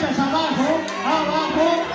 abajo, abajo.